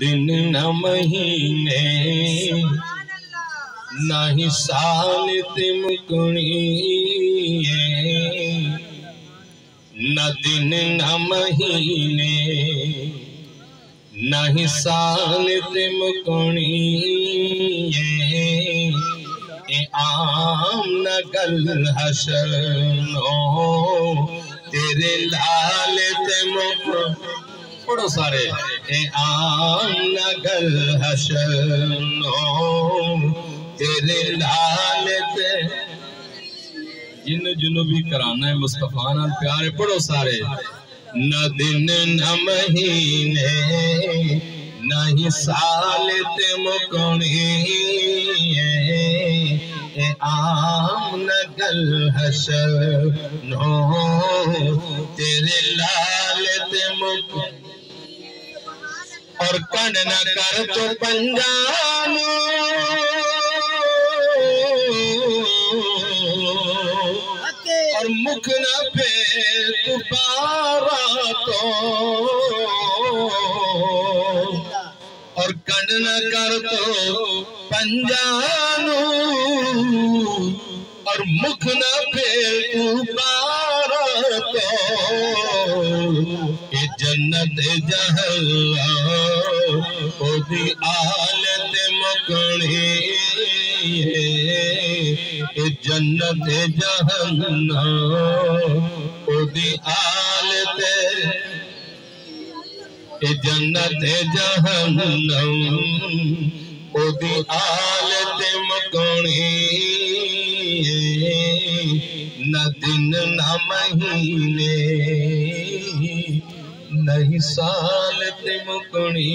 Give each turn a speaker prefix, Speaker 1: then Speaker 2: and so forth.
Speaker 1: दिन न महीने। न ही साल तिम न दिन न महीने। न ही साल ते मुकणी ए आम न गल हसनो। तेरे लाल ते मुक पढ़ो सारे। आम न गल हसनो तेरे लाल ते। जिन भी कराना है, मुस्तफ़ा नाल प्यारे पढ़ो सारे। न दिन न महीने, न ही साल ते मुकणी आम न गल हसनो तेरे लाल ते मुक और कण न कर तो पंजानो। और मुख न पे तू पारा तो। और कण न कर तो पंजानो। और मुख न पे तू पारा तो। ये जन्नत जहला ओदी आलत मकणी ये जन्नत जहन्ना ओदी आलत ये जन्नत जहन्नम ओदी आलत मकणी न दिन महीने नहीं साल ते मुकणी